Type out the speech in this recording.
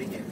you.